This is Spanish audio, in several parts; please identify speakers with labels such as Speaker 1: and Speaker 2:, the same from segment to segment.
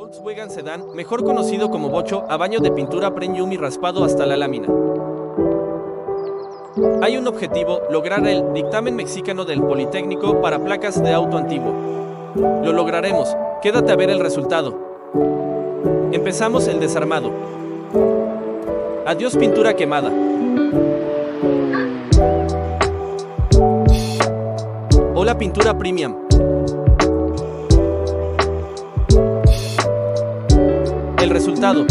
Speaker 1: Volkswagen Sedan, mejor conocido como bocho, a baño de pintura premium y raspado hasta la lámina. Hay un objetivo, lograr el dictamen mexicano del Politécnico para placas de auto antiguo. Lo lograremos, quédate a ver el resultado. Empezamos el desarmado. Adiós pintura quemada. Hola pintura premium. Resultado.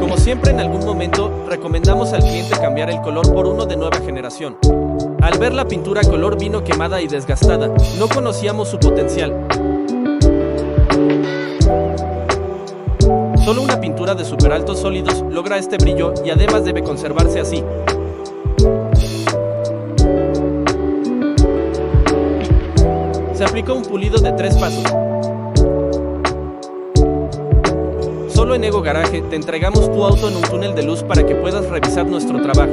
Speaker 1: Como siempre en algún momento, recomendamos al cliente cambiar el color por uno de nueva generación. Al ver la pintura color vino quemada y desgastada, no conocíamos su potencial. Solo una pintura de super altos sólidos logra este brillo y además debe conservarse así. Se aplicó un pulido de tres pasos. Solo en Ego Garage te entregamos tu auto en un túnel de luz para que puedas revisar nuestro trabajo.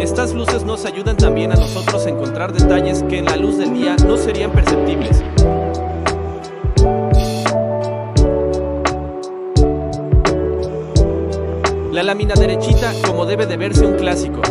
Speaker 1: Estas luces nos ayudan también a nosotros a encontrar detalles que en la luz del día no serían perceptibles. La lámina derechita como debe de verse un clásico.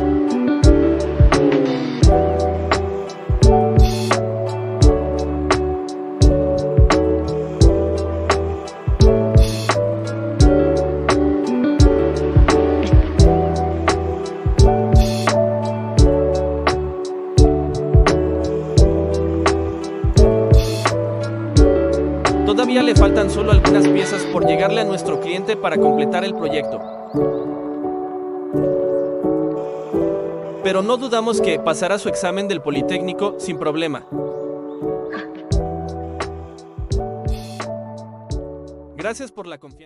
Speaker 1: Todavía le faltan solo algunas piezas por llegarle a nuestro cliente para completar el proyecto. Pero no dudamos que pasará su examen del Politécnico sin problema. Gracias por la confianza.